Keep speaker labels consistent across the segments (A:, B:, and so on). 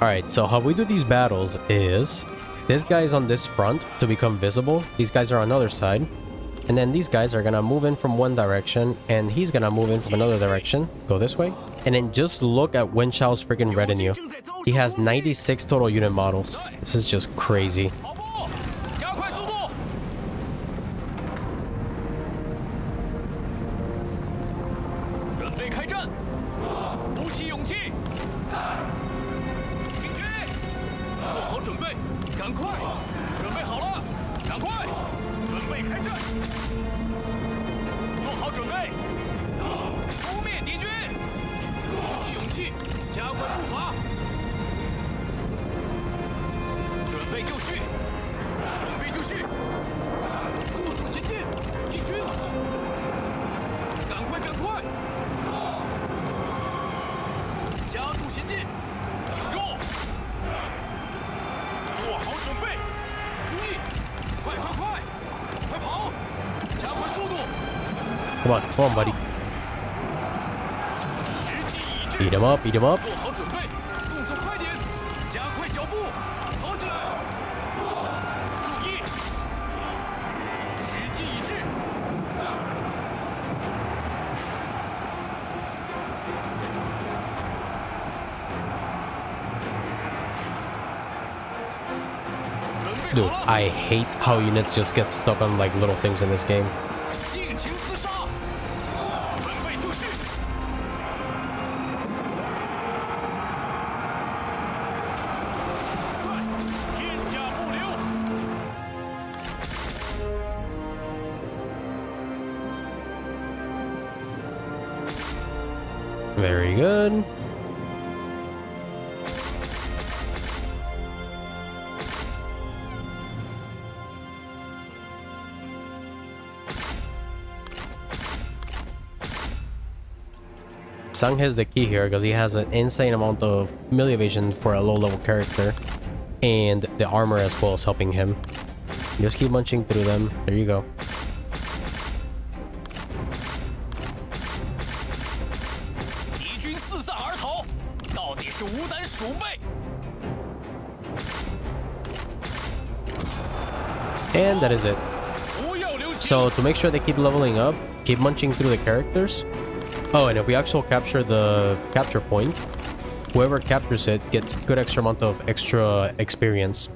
A: Alright, so how we do these battles is this guy's on this front to become visible. These guys are on the other side. And then these guys are gonna move in from one direction and he's gonna move in from another direction. Go this way. And then just look at Wen Chou's freaking retinue. He has 96 total unit models. This is just crazy.
B: 前进，挺住！做好准备，注意，快快快，快跑！加快速度
A: ，Come on, come on, buddy. Beat him up, beat him up.
B: 做好准备，
A: Dude, I hate how units just get stuck on like little things in this game. Sung has the key here because he has an insane amount of melee evasion for a low level character. And the armor as well is helping him. Just keep munching through them. There you go. And that is it. So to make sure they keep leveling up, keep munching through the characters, Oh, and if we actually capture the capture point, whoever captures it gets good extra amount of extra experience.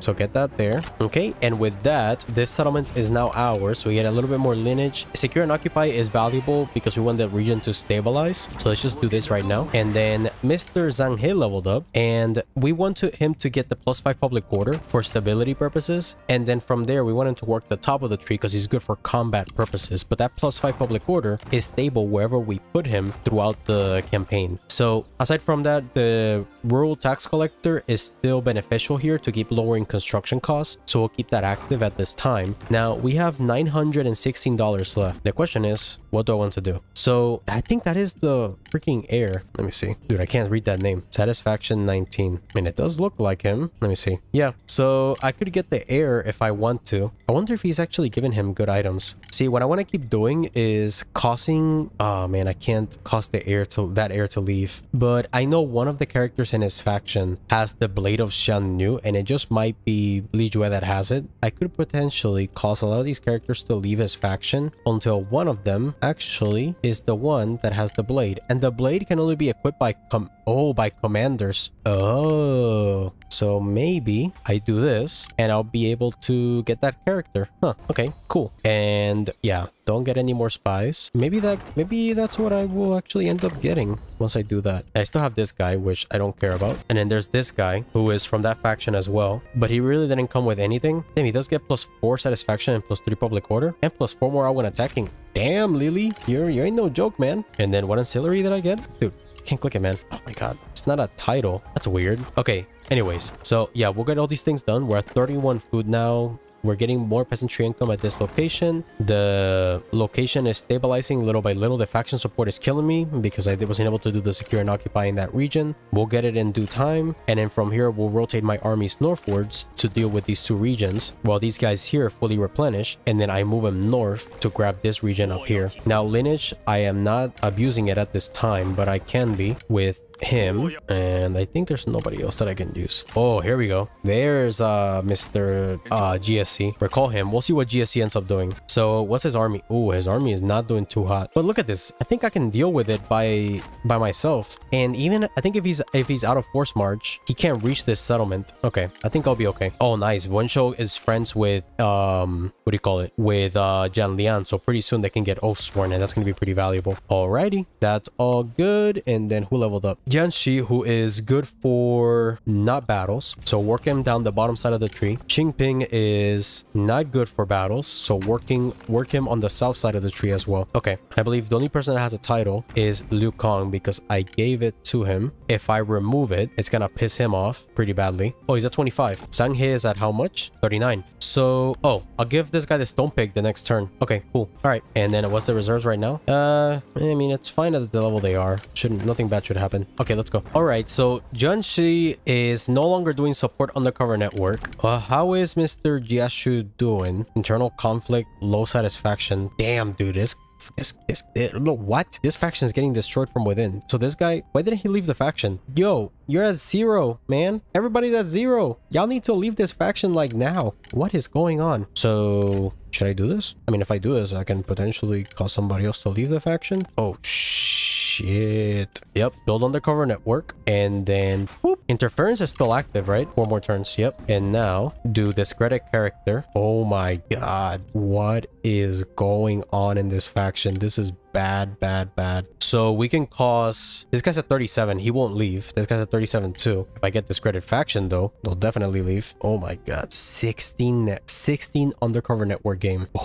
A: So get that there. Okay, and with that, this settlement is now ours. So we get a little bit more lineage. Secure and occupy is valuable because we want the region to stabilize. So let's just do this right now. And then Mr. Zhang He leveled up and we want to, him to get the plus five public order for stability purposes. And then from there, we want him to work the top of the tree because he's good for combat purposes. But that plus five public order is stable wherever we put him throughout the campaign. So aside from that, the rural tax collector is still beneficial here to keep lowering construction costs. So we'll keep that active at this time. Now we have $916 left. The question is, what do I want to do? So I think that is the freaking heir. Let me see. Dude, I can't read that name. Satisfaction 19. I mean, it does look like him. Let me see. Yeah, so I could get the heir if I want to. I wonder if he's actually given him good items. See, what I want to keep doing is causing... Oh man, I can't cause the heir to that heir to leave. But I know one of the characters in his faction has the Blade of Shan Yu, and it just might be Li Jue that has it. I could potentially cause a lot of these characters to leave his faction until one of them actually is the one that has the blade. And the blade can only be equipped by com- oh, by commanders. Oh, so maybe I do this and I'll be able to get that character. Huh, okay, cool. And yeah, don't get any more spies. Maybe that, maybe that's what I will actually end up getting once I do that. I still have this guy, which I don't care about. And then there's this guy who is from that faction as well, but he really didn't come with anything. Damn, he does get plus four satisfaction and plus three public order and plus four more out when attacking. Damn, Lily, you're, you ain't no joke, man. And then what ancillary did I get? Dude, can't click it, man. Oh my god. It's not a title. That's weird. Okay, anyways. So yeah, we'll get all these things done. We're at 31 food now. We're getting more peasantry income at this location. The location is stabilizing little by little. The faction support is killing me because I wasn't able to do the secure and occupy in that region. We'll get it in due time. And then from here, we'll rotate my armies northwards to deal with these two regions while these guys here fully replenish. And then I move them north to grab this region up here. Now, lineage, I am not abusing it at this time, but I can be with him. And I think there's nobody else that I can use. Oh, here we go. There's uh Mr. Uh, GSC. Recall him. We'll see what GSC ends up doing. So what's his army? Oh, his army is not doing too hot. But look at this. I think I can deal with it by by myself. And even I think if he's if he's out of force march, he can't reach this settlement. Okay, I think I'll be okay. Oh, nice. Wensho is friends with um what do you call it? With uh Yan Liang. So pretty soon they can get oath sworn, and that's gonna be pretty valuable. Alrighty, that's all good. And then who leveled up? Jianxi, who is good for not battles. So work him down the bottom side of the tree. Xingping is not good for battles. So working work him on the south side of the tree as well. Okay. I believe the only person that has a title is Liu Kong because I gave it to him. If I remove it, it's gonna piss him off pretty badly. Oh, he's at 25. Zhang He is at how much? 39. So, oh, I'll give this guy the stone pig the next turn. Okay, cool. All right. And then what's the reserves right now? Uh, I mean, it's fine at the level they are. Shouldn't, nothing bad should happen. Okay, let's go. All right. So Junshi is no longer doing support undercover network. Uh, how is Mr. Jia Xu doing? Internal conflict, low satisfaction. Damn, dude, this this, this, this, what? This faction is getting destroyed from within. So this guy, why didn't he leave the faction? Yo, you're at zero, man. Everybody's at zero. Y'all need to leave this faction like now. What is going on? So should I do this? I mean, if I do this, I can potentially cause somebody else to leave the faction. Oh, shit. Yep. Build undercover network. And then whoop, interference is still active, right? Four more turns. Yep. And now do discredit character. Oh my god. What is going on in this faction? This is bad, bad, bad. So we can cause... This guy's at 37. He won't leave. This guy's at 37 too. If I get discredit faction though, they'll definitely leave. Oh my god. 16 net. 16 undercover network game.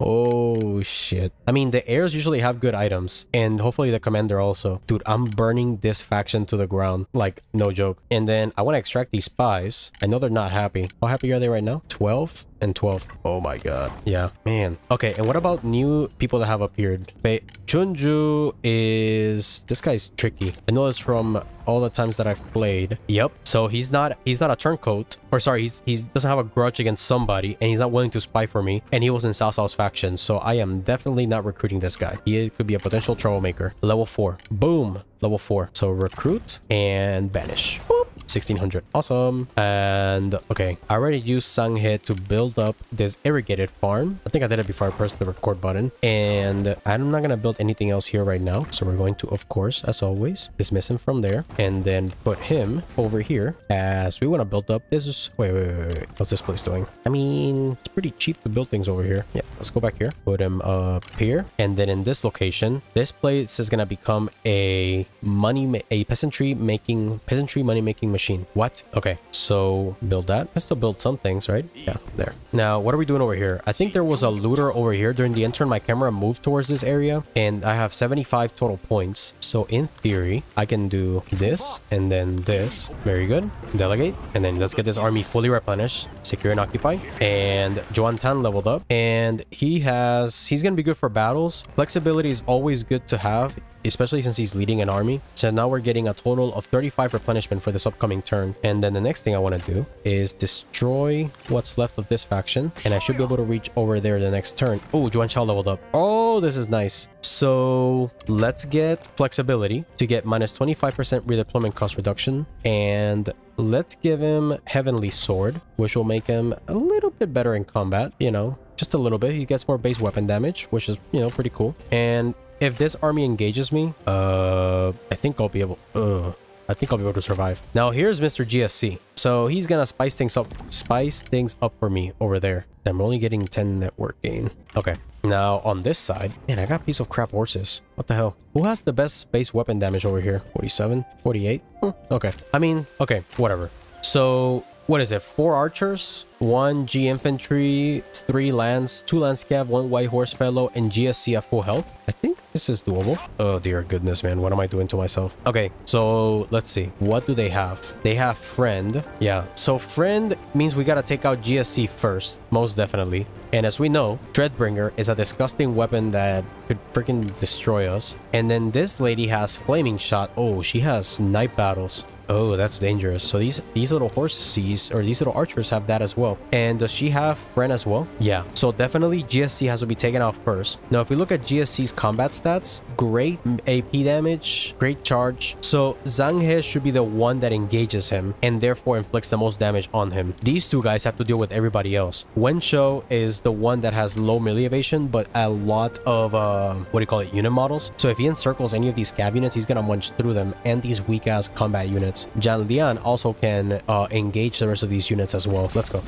A: Oh, shit. I mean, the heirs usually have good items. And hopefully the commander also. Dude, I'm burning this faction to the ground. Like, no joke. And then I want to extract these spies. I know they're not happy. How happy are they right now? 12? And 12. Oh my god. Yeah, man. Okay, and what about new people that have appeared? Wait, Chunju is... This guy's tricky. I know this from all the times that I've played. Yep. So he's not he's not a turncoat. Or sorry, he's he doesn't have a grudge against somebody and he's not willing to spy for me. And he was in Cao Cao's faction. So I am definitely not recruiting this guy. He could be a potential troublemaker. Level 4. Boom. Level 4. So recruit and banish. Boop. 1600 awesome. And okay. I already used Zhang He to build up this irrigated farm. I think i did it before i pressed the record button. And i'm not gonna build anything else here right now. So we're going to of course as always dismiss him from there and then put him over here as we want to build up this is wait, wait wait wait. What's this place doing? I mean it's pretty cheap to build things over here. Yeah let's go back here. Put him up here. And then in this location this place is gonna become a money a peasantry making peasantry money making machine. What? Okay, so build that. I still build some things, right? Yeah, there. Now, what are we doing over here? I think there was a looter over here. During the intern, my camera moved towards this area, and I have 75 total points. So in theory, I can do this, and then this. Very good. Delegate. And then let's get this army fully replenished. Secure and occupy. And Joan Tan leveled up, and he has... He's going to be good for battles. Flexibility is always good to have especially since he's leading an army. So now we're getting a total of 35 replenishment for this upcoming turn. And then the next thing I want to do is destroy what's left of this faction. And I should be able to reach over there the next turn. Oh, Juan Chao leveled up. Oh, this is nice. So let's get flexibility to get minus 25% redeployment cost reduction. And let's give him Heavenly Sword, which will make him a little bit better in combat, you know, just a little bit. He gets more base weapon damage, which is, you know, pretty cool. And if this army engages me, uh, I think I'll be able... Uh, I think I'll be able to survive. Now here's Mr. GSC. So he's gonna spice things up, spice things up for me over there. I'm only getting 10 network gain. Okay. Now on this side, man, I got a piece of crap horses. What the hell? Who has the best base weapon damage over here? 47? 48? Hmm, okay. I mean, okay, whatever. So what is it? Four archers, one G infantry, three lance, two lance scav, one white horse fellow, and GSC at full health. I think this is doable. Oh dear goodness, man. What am I doing to myself? Okay, so let's see. What do they have? They have friend. Yeah, so friend means we gotta take out GSC first, most definitely. And as we know, Dreadbringer is a disgusting weapon that could freaking destroy us. And then this lady has Flaming Shot. Oh, she has Night Battles. Oh, that's dangerous. So these these little horses or these little archers have that as well. Well. And does she have Ren as well? Yeah. So definitely GSC has to be taken out first. Now, if we look at GSC's combat stats, great AP damage, great charge. So Zhang He should be the one that engages him and therefore inflicts the most damage on him. These two guys have to deal with everybody else. Wen Shou is the one that has low melee evasion, but a lot of, uh, what do you call it, unit models. So if he encircles any of these cav units, he's gonna munch through them and these weak-ass combat units. Zhang Lian also can uh, engage the rest of these units as well. Let's go.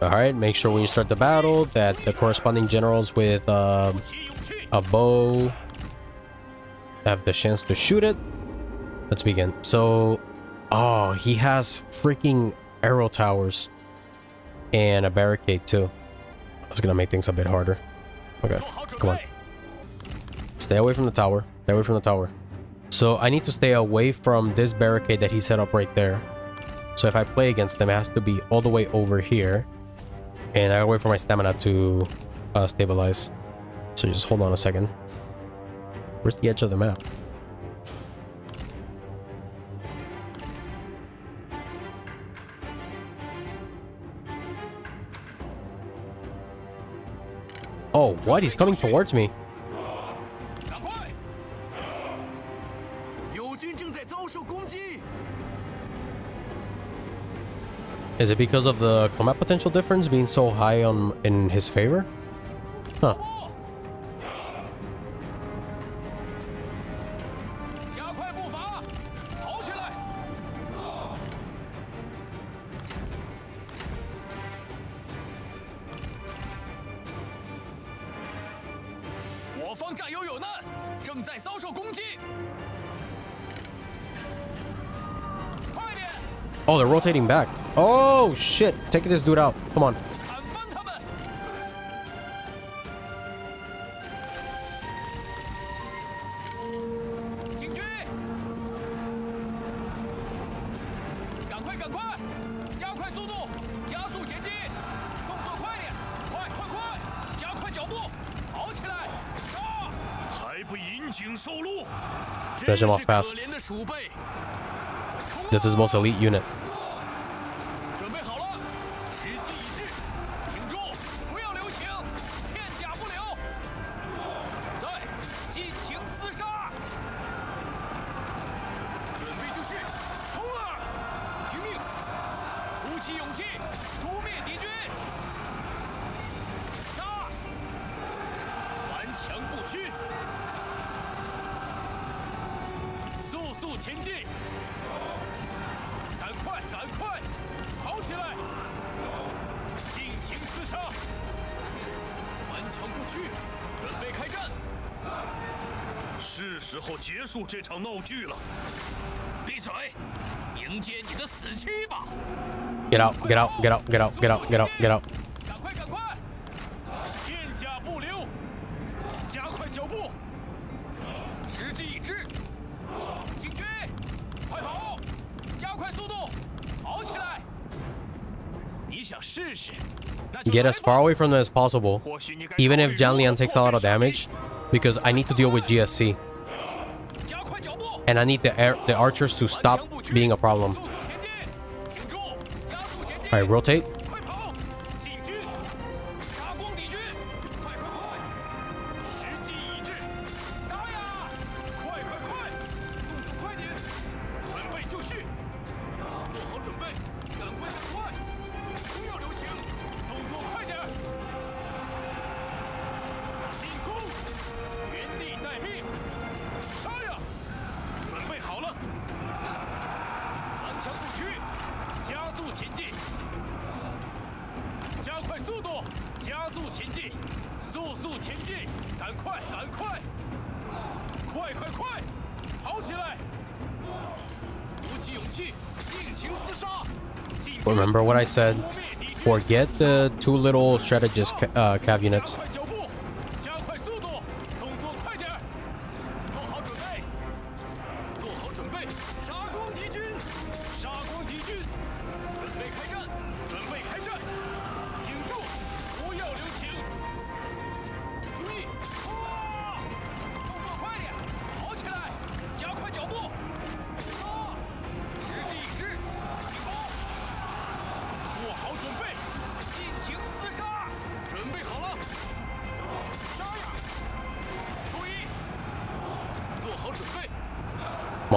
A: Alright, make sure when you start the battle that the corresponding generals with um, a bow have the chance to shoot it. Let's begin. So, oh, he has freaking arrow towers and a barricade too. That's gonna make things a bit harder. Okay, come on. Stay away from the tower. Stay away from the tower. So I need to stay away from this barricade that he set up right there. So if I play against them, it has to be all the way over here. And I gotta wait for my stamina to uh, stabilize. So just hold on a second. Where's the edge of the map? Oh, what? He's coming towards me. Is it because of the combat potential difference being so high on in his favor? Huh. rotating back. Oh, shit. Take this dude out. Come on. Finish him off fast. This is most elite unit.
B: 起勇气，诛灭敌军，杀！顽强不屈，速速前进。赶快，赶快，跑起来！尽情厮杀，顽强不屈，准备开战。是时候结束这场闹剧了。闭嘴，迎接你的死期吧！
A: Get out, get out, get out, get out, get out, get out, get out. Get as far away from them as possible, even if
B: Yan
A: Liang takes a lot of damage, because I need to deal with GSC. And I need the, air, the archers to stop being a problem.
B: All
A: right, rotate. remember what I said. Forget the two little strategist uh, cav units.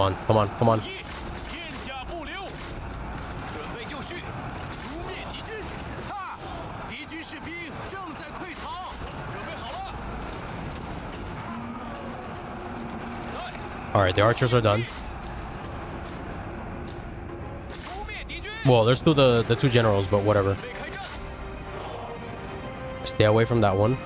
A: on, come on, come on. Alright, the archers are done. Well, there's still the, the two generals, but whatever. Stay away from that one.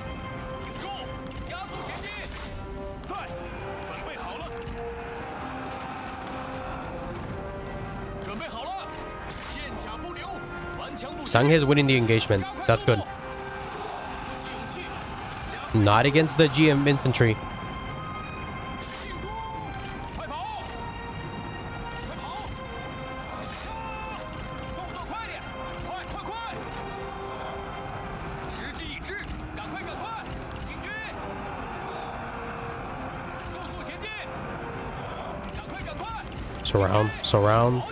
B: Zhang
A: He is winning the engagement. That's good. Not against the GM infantry. Surround, surround.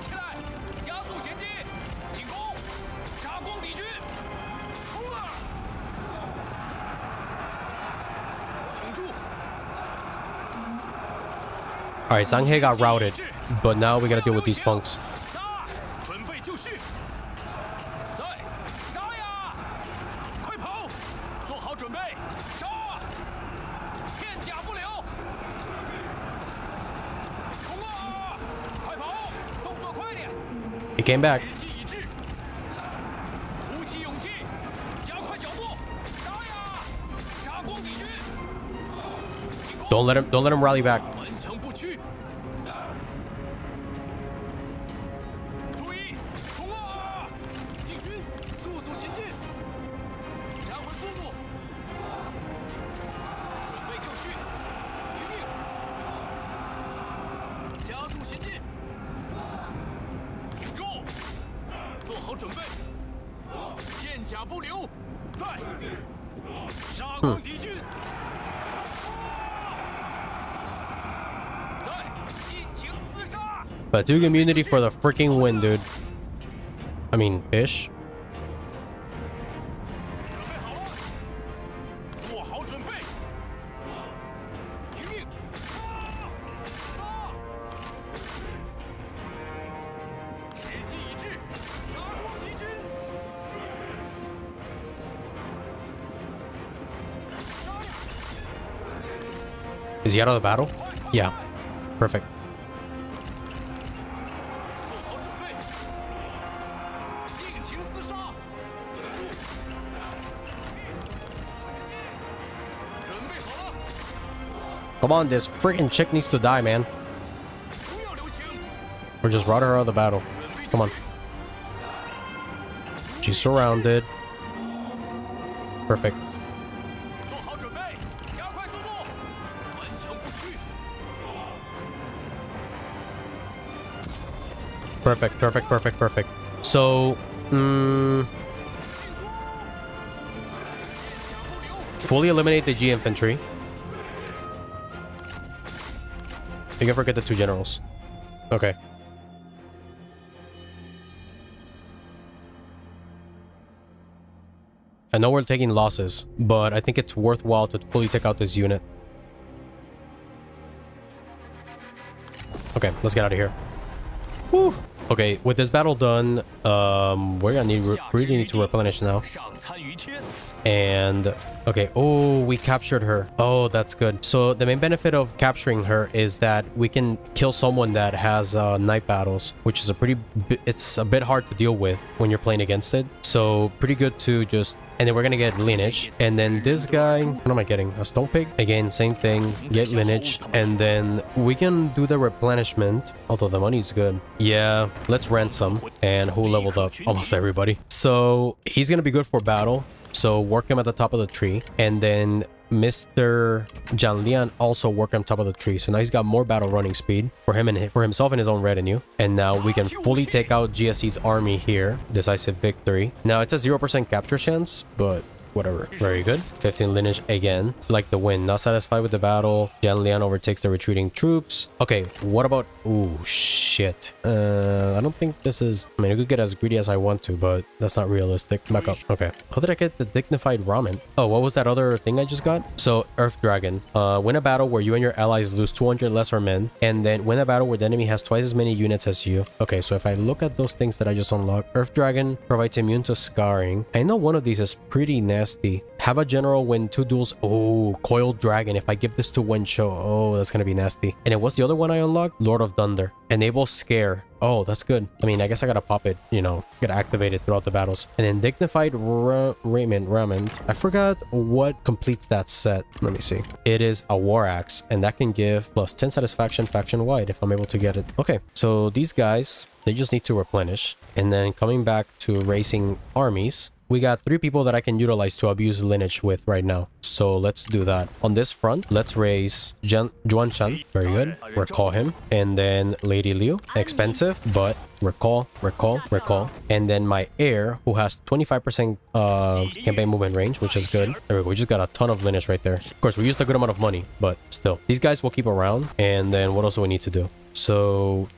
A: Alright, Zhang He got routed. But now we gotta deal with these punks. He came back. Don't let him don't let him rally back. Duke immunity for the freaking win, dude. I mean, fish. Is he out of the battle? Yeah. Perfect. Come on, this freaking chick needs to die, man. Or just rot her out of the battle. Come on. She's surrounded. Perfect. Perfect, perfect, perfect, perfect. So,
B: um,
A: fully eliminate the G infantry. You can forget the two generals. Okay. I know we're taking losses, but I think it's worthwhile to fully take out this unit. Okay, let's get out of here. Woo! Okay, with this battle done, um, we're gonna need really need to replenish now. And okay, oh, we captured her. Oh, that's good. So the main benefit of capturing her is that we can kill someone that has uh, night battles, which is a pretty, it's a bit hard to deal with when you're playing against it. So pretty good to just and then we're gonna get lineage, and then this guy. What am I getting? A stone pig? Again, same thing. Get lineage, and then we can do the replenishment. Although the money's good. Yeah, let's ransom. And who leveled up? Almost everybody. So he's gonna be good for battle. So work him at the top of the tree. And then Mr. Yan Liang also work on top of the tree. So now he's got more battle running speed for him and for himself and his own retinue. And now we can fully take out GSC's army here. Decisive victory. Now it's a 0% capture chance, but whatever. Very good. 15 lineage again. Like the win. Not satisfied with the battle. Yan Liang overtakes the retreating troops. Okay, what about Ooh, shit. Uh, I don't think this is... I mean, I could get as greedy as I want to, but that's not realistic. Back up. Okay. How did I get the dignified raiment? Oh, what was that other thing I just got? So, Earth Dragon. Uh, win a battle where you and your allies lose 200 lesser men, and then win a battle where the enemy has twice as many units as you. Okay, so if I look at those things that I just unlocked, Earth Dragon provides immune to scarring. I know one of these is pretty nasty. Have a general win two duels. Oh, Coiled Dragon. If I give this to Wen Shou, oh, that's gonna be nasty. And then what's the other one I unlocked? Lord of Thunder. Enable Scare. Oh, that's good. I mean, I guess I gotta pop it, you know, get activated throughout the battles. And then Dignified Ra Raiment, Raiment. I forgot what completes that set. Let me see. It is a War Axe, and that can give plus 10 satisfaction faction-wide if I'm able to get it. Okay, so these guys, they just need to replenish. And then coming back to racing armies, we got three people that I can utilize to abuse lineage with right now. So let's do that. On this front, let's raise Jan Juan Chan. Very good. Recall him. And then Lady Liu. Expensive, but recall, recall, recall. And then my heir, who has 25% uh, campaign movement range, which is good. There we go. We just got a ton of lineage right there. Of course, we used a good amount of money, but still. These guys will keep around. And then what else do we need to do? So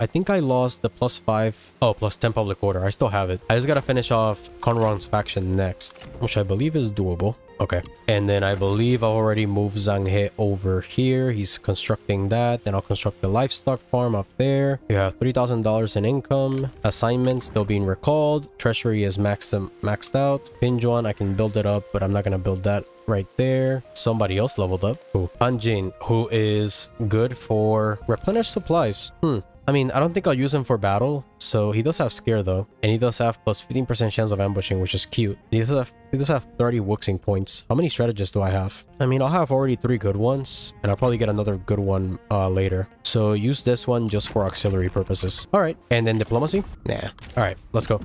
A: I think I lost the plus 5, oh, plus 10 public order. I still have it. I just gotta finish off Conron's faction next, which I believe is doable. Okay. And then I believe I already moved Zhang He over here. He's constructing that. Then I'll construct the livestock farm up there. You have $3,000 in income. Assignments still being recalled. Treasury is maxed, maxed out. Pingyuan, I can build it up, but I'm not going to build that right there. Somebody else leveled up. Who? Anjin, who is good for replenish supplies. Hmm. I mean, I don't think I'll use him for battle, so he does have scare though, and he does have plus 15% chance of ambushing, which is cute. He does have he does have 30 wuxing points. How many strategists do I have? I mean, I'll have already three good ones, and I'll probably get another good one uh, later. So use this one just for auxiliary purposes. All right, and then diplomacy? Nah. All right, let's go.